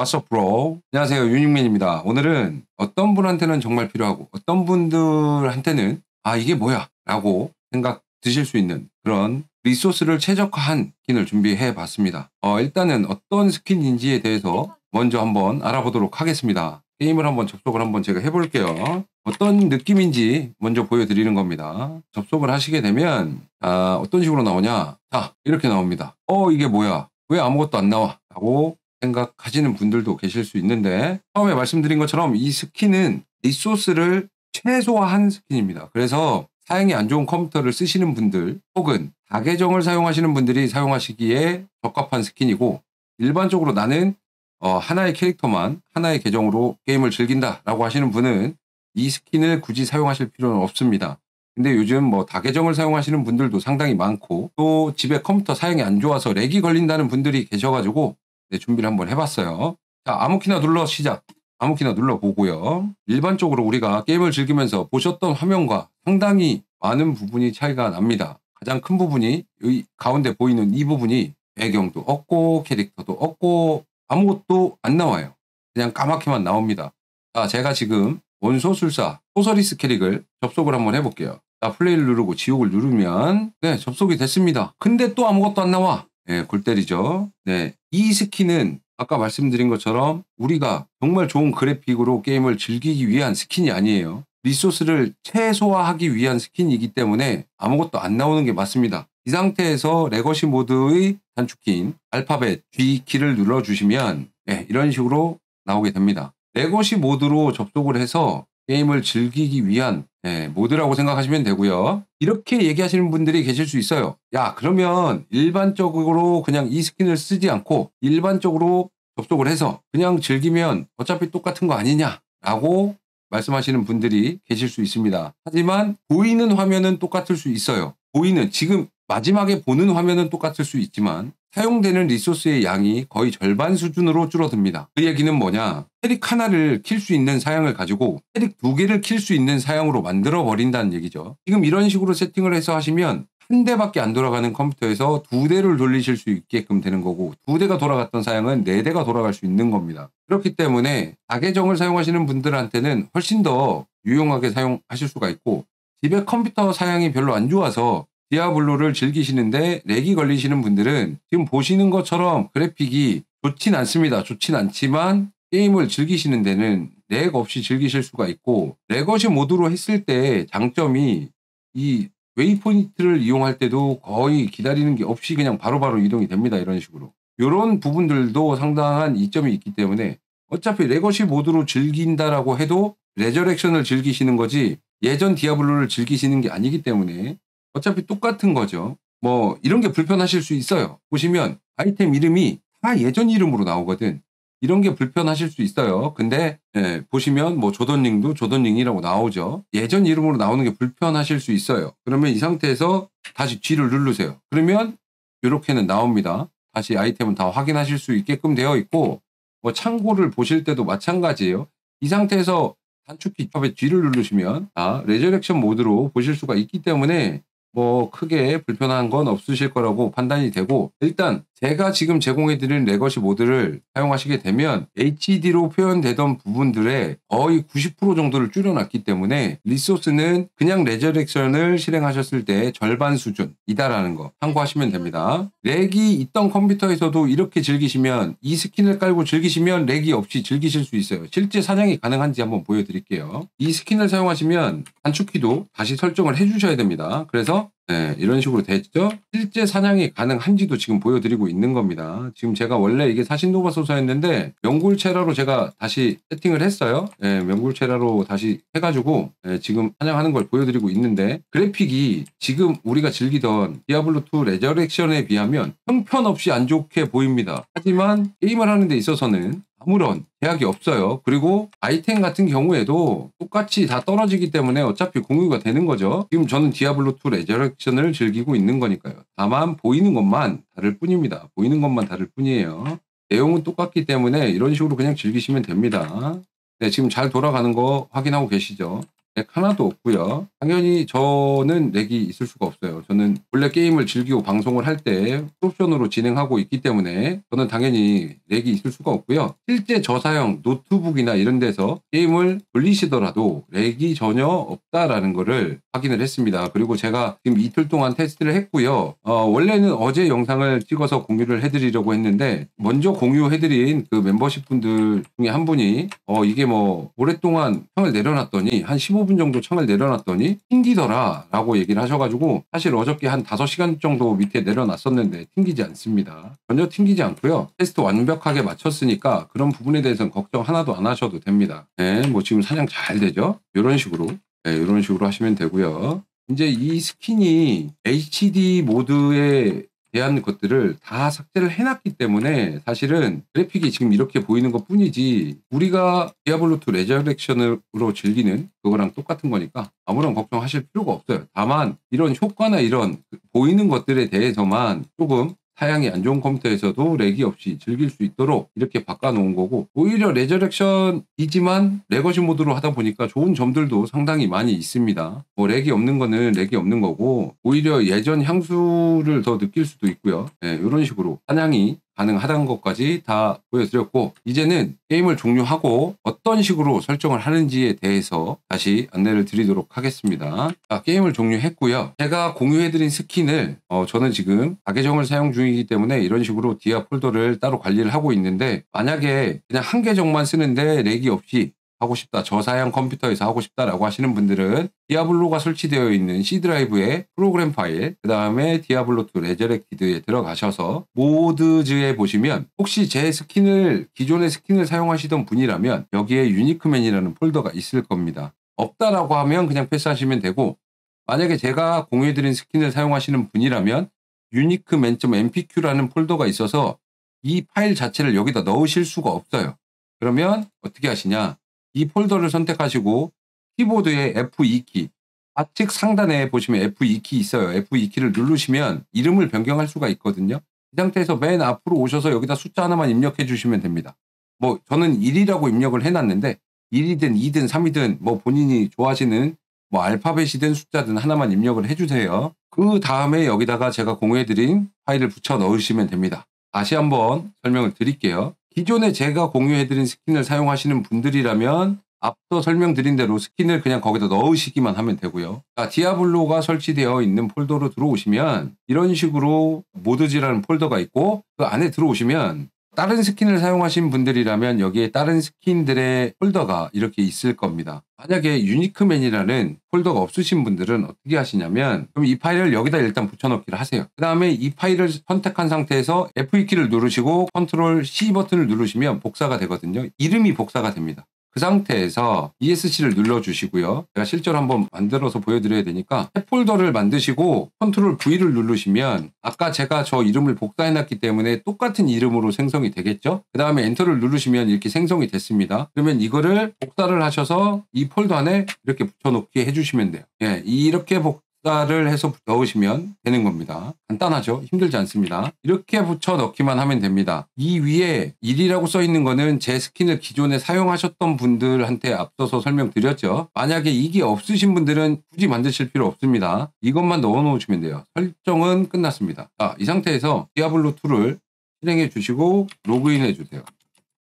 What's? 안녕하세요, 윤익민입니다. 오늘은 어떤 분한테는 정말 필요하고 어떤 분들한테는 아 이게 뭐야? 라고 생각 드실 수 있는 그런 resource를 최적화한 스킨을 준비해 봤습니다. 어, 일단은 어떤 스킨인지에 대해서 먼저 한번 알아보도록 하겠습니다. 게임을 한번 접속을 한번 제가 해볼게요. 어떤 느낌인지 먼저 보여드리는 겁니다. 접속을 하시게 되면 아, 어떤 식으로 나오냐? 자 이렇게 나옵니다. 어 이게 뭐야? 왜 아무것도 안 나와? 라고 생각하시는 분들도 계실 수 있는데 처음에 말씀드린 것처럼 이 스킨은 resource를 최소화한 스킨입니다. 그래서 사양이 안 좋은 컴퓨터를 쓰시는 분들 혹은 다계정을 사용하시는 분들이 사용하시기에 적합한 스킨이고 일반적으로 나는 어, 하나의 캐릭터만 하나의 계정으로 게임을 즐긴다라고 하시는 분은 이 스킨을 굳이 사용하실 필요는 없습니다. 근데 요즘 뭐 다계정을 사용하시는 분들도 상당히 많고 또 집에 컴퓨터 사양이 안 좋아서 lag이 걸린다는 분들이 계셔가지고 네, 준비를 한번 해봤어요. 자 아무키나 눌러 시작. 아무키나 눌러보고요. 일반적으로 우리가 게임을 즐기면서 보셨던 화면과 상당히 많은 부분이 차이가 납니다. 가장 큰 부분이 이 가운데 보이는 이 부분이 배경도 없고 캐릭터도 없고 아무것도 안 나와요. 그냥 까맣게만 나옵니다. 자, 제가 지금 원소술사 sorceress 캐릭을 접속을 한번 해볼게요. 자, 플레이를 누르고 지옥을 누르면 네, 접속이 됐습니다. 근데 또 아무것도 안 나와. 네, 골 때리죠. 네, 이 스킨은 아까 말씀드린 것처럼 우리가 정말 좋은 그래픽으로 게임을 즐기기 위한 스킨이 아니에요. resource를 최소화하기 위한 스킨이기 때문에 아무것도 안 나오는 게 맞습니다. 이 상태에서 legacy 모드의 단축키인 알파벳 G 키를 눌러주시면 네, 이런 식으로 나오게 됩니다. legacy 모드로 접속을 해서 게임을 즐기기 위한 네, 모드라고 생각하시면 되고요. 이렇게 얘기하시는 분들이 계실 수 있어요. 야 그러면 일반적으로 그냥 이 스킨을 쓰지 않고 일반적으로 접속을 해서 그냥 즐기면 어차피 똑같은 거 아니냐라고 말씀하시는 분들이 계실 수 있습니다. 하지만 보이는 화면은 똑같을 수 있어요. 보이는 지금 마지막에 보는 화면은 똑같을 수 있지만 사용되는 리소스의 양이 거의 절반 수준으로 줄어듭니다. 그 얘기는 뭐냐? 캐릭 하나를 킬 수 있는 사양을 가지고 캐릭 두 개를 킬 수 있는 사양으로 만들어 버린다는 얘기죠. 지금 이런 식으로 세팅을 해서 하시면 한 대밖에 안 돌아가는 컴퓨터에서 두 대를 돌리실 수 있게끔 되는 거고 두 대가 돌아갔던 사양은 네 대가 돌아갈 수 있는 겁니다. 그렇기 때문에 다계정을 사용하시는 분들한테는 훨씬 더 유용하게 사용하실 수가 있고 집에 컴퓨터 사양이 별로 안 좋아서 디아블로를 즐기시는데 lag이 걸리시는 분들은 지금 보시는 것처럼 그래픽이 좋진 않습니다. 좋진 않지만 게임을 즐기시는 데는 lag 없이 즐기실 수가 있고 legacy 모드로 했을 때 장점이 이 waypoint를 이용할 때도 거의 기다리는 게 없이 그냥 바로바로 바로 이동이 됩니다. 이런 식으로. 이런 부분들도 상당한 이점이 있기 때문에 어차피 legacy 모드로 즐긴다라고 해도 레저렉션을 즐기시는 거지 예전 디아블로를 즐기시는 게 아니기 때문에 어차피 똑같은 거죠. 뭐 이런 게 불편하실 수 있어요. 보시면 아이템 이름이 다 예전 이름으로 나오거든. 이런 게 불편하실 수 있어요. 근데 예, 보시면 뭐 조던링도 조던링이라고 나오죠. 예전 이름으로 나오는 게 불편하실 수 있어요. 그러면 이 상태에서 다시 G를 누르세요. 그러면 이렇게는 나옵니다. 다시 아이템은 다 확인하실 수 있게끔 되어 있고 뭐 창고를 보실 때도 마찬가지예요. 이 상태에서 단축키 탑에 G를 누르시면 아, 레저렉션 모드로 보실 수가 있기 때문에 뭐 크게 불편한 건 없으실 거라고 판단이 되고 일단 제가 지금 제공해드린 legacy 모드를 사용하시게 되면 HD로 표현되던 부분들의 거의 90% 정도를 줄여놨기 때문에 리소스는 그냥 레저렉션을 실행하셨을 때 절반 수준이다라는 거 참고하시면 됩니다. 렉이 있던 컴퓨터에서도 이렇게 즐기시면 이 스킨을 깔고 즐기시면 렉이 없이 즐기실 수 있어요. 실제 사냥이 가능한지 한번 보여드릴게요. 이 스킨을 사용하시면 단축키도 다시 설정을 해주셔야 됩니다. 그래서 네, 이런 식으로 됐죠. 실제 사냥이 가능한지도 지금 보여드리고 있는 겁니다. 지금 제가 원래 이게 사신도바 소서였는데 명굴체라로 제가 다시 세팅을 했어요. 네, 명굴체라로 다시 해가지고 네, 지금 사냥하는 걸 보여드리고 있는데 그래픽이 지금 우리가 즐기던 디아블로2 레저렉션에 비하면 형편없이 안 좋게 보입니다. 하지만 게임을 하는 데 있어서는 아무런 제약이 없어요. 그리고 아이템 같은 경우에도 똑같이 다 떨어지기 때문에 어차피 공유가 되는 거죠. 지금 저는 디아블로2 레저렉션을 즐기고 있는 거니까요. 다만 보이는 것만 다를 뿐입니다. 보이는 것만 다를 뿐이에요. 내용은 똑같기 때문에 이런 식으로 그냥 즐기시면 됩니다. 네, 지금 잘 돌아가는 거 확인하고 계시죠? 렉 하나도 없고요. 당연히 저는 렉이 있을 수가 없어요. 저는 원래 게임을 즐기고 방송을 할때 풀옵션으로 진행하고 있기 때문에 저는 당연히 렉이 있을 수가 없고요. 실제 저사양 노트북이나 이런 데서 게임을 돌리시더라도 렉이 전혀 없다라는 것을 확인을 했습니다. 그리고 제가 지금 이틀 동안 테스트를 했고요. 어, 원래는 어제 영상을 찍어서 공유를 해드리려고 했는데 먼저 공유해드린 그 멤버십 분들 중에 한 분이 어, 이게 뭐 오랫동안 창을 내려놨더니 한 15분 정도 창을 내려놨더니 튕기더라 라고 얘기를 하셔가지고 사실 어저께 한 5시간 정도 밑에 내려놨었는데 튕기지 않습니다. 전혀 튕기지 않고요. 테스트 완벽하게 마쳤으니까 그런 부분에 대해서는 걱정 하나도 안 하셔도 됩니다. 네, 뭐 지금 사냥 잘 되죠? 이런 식으로 네, 이런 식으로 하시면 되고요. 이제 이 스킨이 HD 모드에 대한 것들을 다 삭제를 해놨기 때문에 사실은 그래픽이 지금 이렇게 보이는 것 뿐이지 우리가 디아블로2 레저렉션으로 즐기는 그거랑 똑같은 거니까 아무런 걱정하실 필요가 없어요. 다만 이런 효과나 이런 보이는 것들에 대해서만 조금 사양이 안 좋은 컴퓨터에서도 렉이 없이 즐길 수 있도록 이렇게 바꿔놓은 거고 오히려 레저렉션이지만 legacy 모드로 하다 보니까 좋은 점들도 상당히 많이 있습니다. 뭐 렉이 없는 거는 렉이 없는 거고 오히려 예전 향수를 더 느낄 수도 있고요. 네, 이런 식으로 사냥이 가능하다는 것까지 다 보여드렸고 이제는 게임을 종료하고 어떤 식으로 설정을 하는지에 대해서 다시 안내를 드리도록 하겠습니다. 자, 게임을 종료했고요. 제가 공유해드린 스킨을 어, 저는 지금 다계정을 사용 중이기 때문에 이런 식으로 디아 폴더를 따로 관리를 하고 있는데 만약에 그냥 한 계정만 쓰는데 렉이 없이 하고 싶다, 저사양 컴퓨터에서 하고 싶다라고 하시는 분들은 디아블로가 설치되어 있는 C 드라이브의 프로그램 파일, 그 다음에 디아블로 2 레저렉티드에 들어가셔서 mods에 보시면 혹시 제 스킨을 기존의 스킨을 사용하시던 분이라면 여기에 유니크맨이라는 폴더가 있을 겁니다. 없다라고 하면 그냥 패스하시면 되고 만약에 제가 공유해드린 스킨을 사용하시는 분이라면 유니크맨.mpq라는 폴더가 있어서 이 파일 자체를 여기다 넣으실 수가 없어요. 그러면 어떻게 하시냐? 이 폴더를 선택하시고 키보드에 F2키 좌측 상단에 보시면 F2키 있어요. F2키를 누르시면 이름을 변경할 수가 있거든요. 이 상태에서 맨 앞으로 오셔서 여기다 숫자 하나만 입력해 주시면 됩니다. 뭐 저는 1이라고 입력을 해놨는데 1이든 2든 3이든 뭐 본인이 좋아하시는 뭐 알파벳이든 숫자든 하나만 입력을 해주세요. 그 다음에 여기다가 제가 공유해드린 파일을 붙여 넣으시면 됩니다. 다시 한번 설명을 드릴게요. 기존에 제가 공유해드린 스킨을 사용하시는 분들이라면 앞서 설명드린 대로 스킨을 그냥 거기다 넣으시기만 하면 되고요. 자, 디아블로가 설치되어 있는 폴더로 들어오시면 이런 식으로 mods라는 폴더가 있고 그 안에 들어오시면 다른 스킨을 사용하신 분들이라면 여기에 다른 스킨들의 폴더가 이렇게 있을 겁니다. 만약에 유니크맨이라는 폴더가 없으신 분들은 어떻게 하시냐면 그럼 이 파일을 여기다 일단 붙여넣기를 하세요. 그 다음에 이 파일을 선택한 상태에서 F2키를 누르시고 컨트롤 C 버튼을 누르시면 복사가 되거든요. 이름이 복사가 됩니다. 그 상태에서 ESC를 눌러주시고요. 제가 실제로 한번 만들어서 보여드려야 되니까 새 폴더를 만드시고 컨트롤 V를 누르시면 아까 제가 저 이름을 복사해놨기 때문에 똑같은 이름으로 생성이 되겠죠. 그 다음에 엔터를 누르시면 이렇게 생성이 됐습니다. 그러면 이거를 복사를 하셔서 이 폴더 안에 이렇게 붙여놓기 해주시면 돼요. 예, 이렇게 복, 숫자를 해서 넣으시면 되는 겁니다. 간단하죠? 힘들지 않습니다. 이렇게 붙여 넣기만 하면 됩니다. 이 위에 1이라고 써 있는 거는 제 스킨을 기존에 사용하셨던 분들한테 앞서서 설명드렸죠. 만약에 이게 없으신 분들은 굳이 만드실 필요 없습니다. 이것만 넣어 놓으시면 돼요. 설정은 끝났습니다. 자, 이 상태에서 디아블로 2를 실행해 주시고 로그인 해 주세요.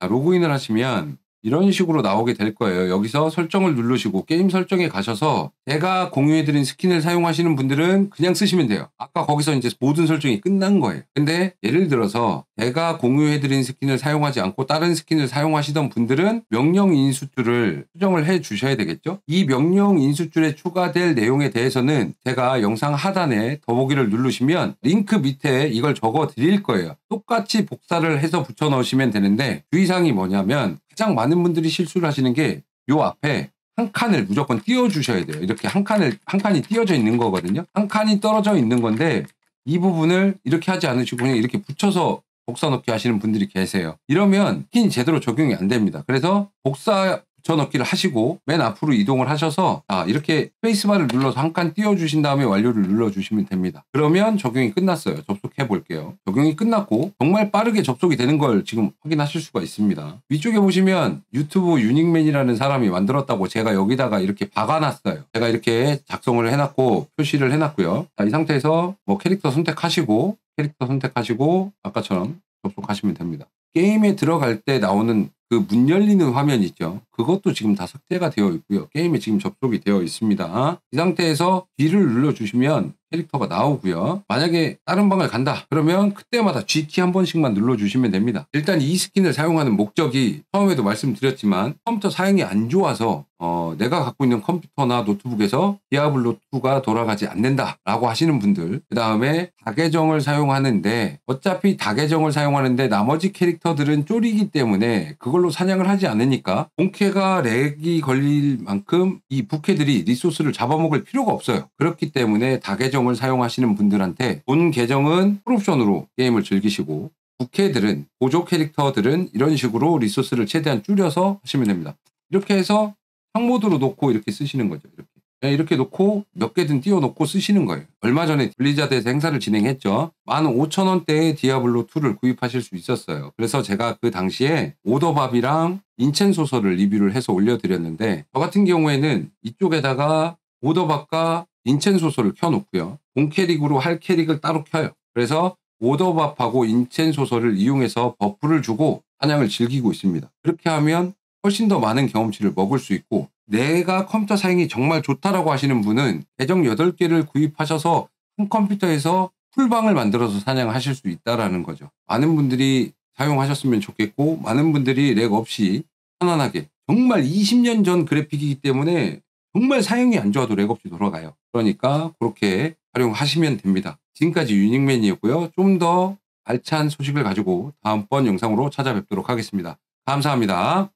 자, 로그인을 하시면 이런 식으로 나오게 될 거예요. 여기서 설정을 누르시고 게임 설정에 가셔서 제가 공유해드린 스킨을 사용하시는 분들은 그냥 쓰시면 돼요. 아까 거기서 이제 모든 설정이 끝난 거예요. 근데 예를 들어서 제가 공유해드린 스킨을 사용하지 않고 다른 스킨을 사용하시던 분들은 명령 인수줄을 수정을 해 주셔야 되겠죠. 이 명령 인수줄에 추가될 내용에 대해서는 제가 영상 하단에 더보기를 누르시면 링크 밑에 이걸 적어 드릴 거예요. 똑같이 복사를 해서 붙여 넣으시면 되는데 주의사항이 뭐냐면 가장 많은 분들이 실수를 하시는 게 요 앞에 한 칸을 무조건 띄워 주셔야 돼요. 이렇게 한 칸을 한 칸이 띄어져 있는 거거든요. 한 칸이 떨어져 있는 건데 이 부분을 이렇게 하지 않으시고 그냥 이렇게 붙여서 복사 넣기 하시는 분들이 계세요. 이러면 스킨 제대로 적용이 안 됩니다. 그래서 복사 붙여넣기를 하시고 맨 앞으로 이동을 하셔서 아, 이렇게 스페이스바를 눌러서 한 칸 띄워주신 다음에 완료를 눌러주시면 됩니다. 그러면 적용이 끝났어요. 접속해 볼게요. 적용이 끝났고 정말 빠르게 접속이 되는 걸 지금 확인하실 수가 있습니다. 위쪽에 보시면 유튜브 유닉맨이라는 사람이 만들었다고 제가 여기다가 이렇게 박아놨어요. 제가 이렇게 작성을 해놨고 표시를 해놨고요. 자, 이 상태에서 뭐 캐릭터 선택하시고 캐릭터 선택하시고 아까처럼 접속하시면 됩니다. 게임에 들어갈 때 나오는 그 문 열리는 화면 있죠. 그것도 지금 다 삭제가 되어 있고요. 게임에 지금 접속이 되어 있습니다. 이 상태에서 B를 눌러주시면 캐릭터가 나오고요. 만약에 다른 방을 간다 그러면 그때마다 G키 한 번씩만 눌러주시면 됩니다. 일단 이 스킨을 사용하는 목적이 처음에도 말씀드렸지만 컴퓨터 사양이 안 좋아서 어, 내가 갖고 있는 컴퓨터나 노트북에서 디아블로2가 돌아가지 않는다 라고 하시는 분들 그 다음에 다계정을 사용하는데 어차피 다계정을 사용하는데 나머지 캐릭터들은 쫄이기 때문에 그걸로 사냥을 하지 않으니까 본캐가 lag이 걸릴 만큼 이 부캐들이 리소스를 잡아먹을 필요가 없어요. 그렇기 때문에 다계정을 사용하시는 분들한테 본 계정은 풀옵션으로 게임을 즐기시고 부캐들은 보조 캐릭터들은 이런 식으로 리소스를 최대한 줄여서 하시면 됩니다. 이렇게 해서 창모드로 놓고 이렇게 쓰시는 거죠. 이렇게. 네, 이렇게 놓고 몇 개든 띄워 놓고 쓰시는 거예요. 얼마 전에 블리자드에서 행사를 진행했죠. 15,000원대의 디아블로2를 구입하실 수 있었어요. 그래서 제가 그 당시에 오더밥이랑 인첸 소서를 리뷰를 해서 올려드렸는데 저 같은 경우에는 이쪽에다가 오더밥과 인첸 소서를 켜놓고요. 본 캐릭으로 할 캐릭을 따로 켜요. 그래서 오더밥하고 인첸 소서를 이용해서 buff를 주고 사냥을 즐기고 있습니다. 그렇게 하면 훨씬 더 많은 경험치를 먹을 수 있고 내가 컴퓨터 사양이 정말 좋다라고 하시는 분은 계정 8개를 구입하셔서 한 컴퓨터에서 풀방을 만들어서 사냥하실 수 있다라는 거죠. 많은 분들이 사용하셨으면 좋겠고 많은 분들이 lag 없이 편안하게 정말 20년 전 그래픽이기 때문에 정말 사양이 안 좋아도 lag 없이 돌아가요. 그러니까 그렇게 활용하시면 됩니다. 지금까지 유닉맨이었고요. 좀 더 알찬 소식을 가지고 다음번 영상으로 찾아뵙도록 하겠습니다. 감사합니다.